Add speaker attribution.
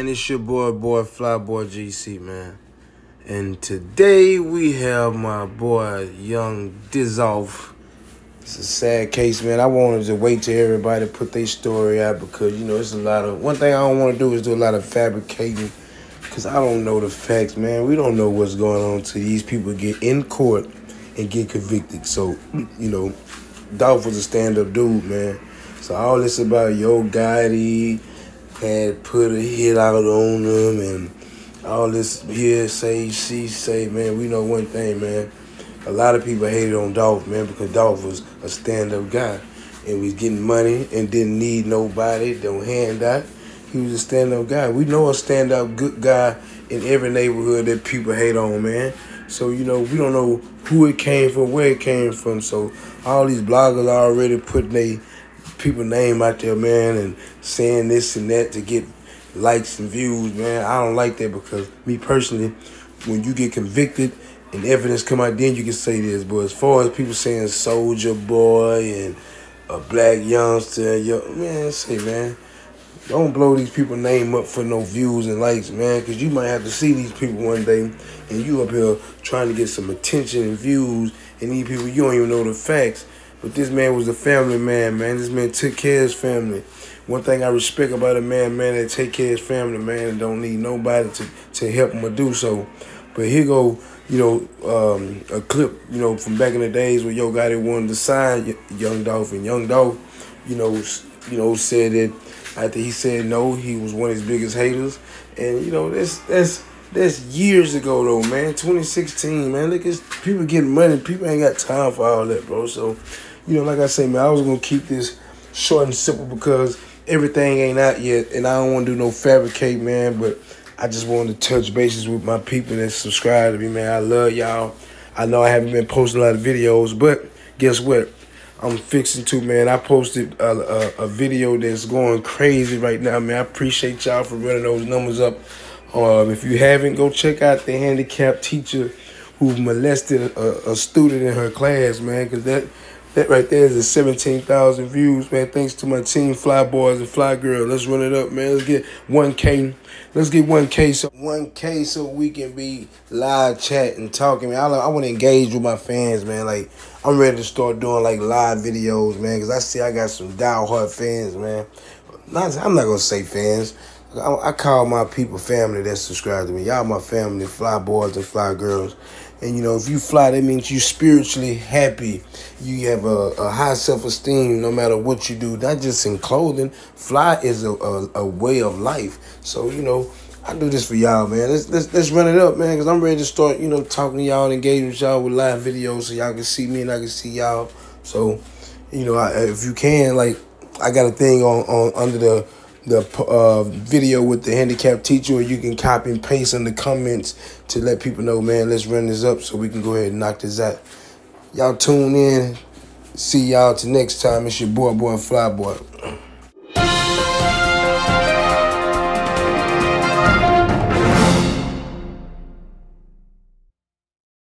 Speaker 1: man? It's your boy, boy, Flyboy GC, man. And today we have my boy, Young Dolph. It's a sad case, man. I wanted to wait till everybody put their story out because, you know, it's a lot of... One thing I don't want to do is do a lot of fabricating because I don't know the facts, man. We don't know what's going on till these people get in court and get convicted. So, you know, Dolph was a stand-up dude, man. So all this about Yo Gotti had put a hit out on them and all this here say, she say, man, we know one thing, man. A lot of people hated on Dolph, man, because Dolph was a stand-up guy and was getting money and didn't need nobody, don't hand out. He was a stand-up guy. We know a stand-up good guy in every neighborhood that people hate on, man. So, you know, we don't know who it came from, where it came from. So all these bloggers already putting their people name out there, man, and saying this and that to get likes and views, man. I don't like that because me personally, when you get convicted and evidence come out, then you can say this. But as far as people saying Soulja Boy and a Blac Youngsta, yo, man, say man, don't blow these people name up for no views and likes, man, because you might have to see these people one day and you up here trying to get some attention and views and these people, you don't even know the facts. But this man was a family man, man. This man took care of his family. One thing I respect about a man, man, that take care of his family, man, and don't need nobody to, to help him or do so. But here go, you know, um, a clip, you know, from back in the days where Yo Gotti wanted to sign Young Dolph, and Young Dolph, you know, you know, said that after he said no, he was one of his biggest haters. And, you know, that's that's that's years ago though, man. 2016, man. Look, it's people getting money. People ain't got time for all that, bro. So you know, like I say, man, I was gonna keep this short and simple because everything ain't out yet, and I don't want to do no fabricate, man. But I just wanted to touch bases with my people that subscribe to me, man. I love y'all. I know I haven't been posting a lot of videos, but guess what? I'm fixing to, man. I posted a, a, a video that's going crazy right now, man. I appreciate y'all for running those numbers up. Um, if you haven't, go check out the handicapped teacher who molested a, a student in her class, man, because that that right there is a 17,000 views, man. Thanks to my team, Fly Boys and Fly Girl. Let's run it up, man. Let's get 1K. Let's get 1K so 1K so we can be live chatting, and talking, man. I, I want to engage with my fans, man. Like, I'm ready to start doing, like, live videos, man, because I see I got some die-hard fans, man. Not, I'm not to say fans. I, call my people family that subscribe to me. Y'all my family, Fly Boys and Fly Girls. And you know, if you fly, that means you spiritually happy. You have a, a high self-esteem no matter what you do, not just in clothing. Fly is a, a, a way of life. So, you know, I do this for y'all, man. Let's, let's let's run it up, man, because I'm ready to start, you know, talking to y'all and engaging with y'all with live videos so y'all can see me and I can see y'all. So, you know, I, if you can, like, I got a thing on, on under the the uh, video with the handicapped teacher, or you can copy and paste in the comments to let people know, man, let's run this up so we can go ahead and knock this out. Y'all tune in. See y'all till next time. It's your boy, boy, fly boy.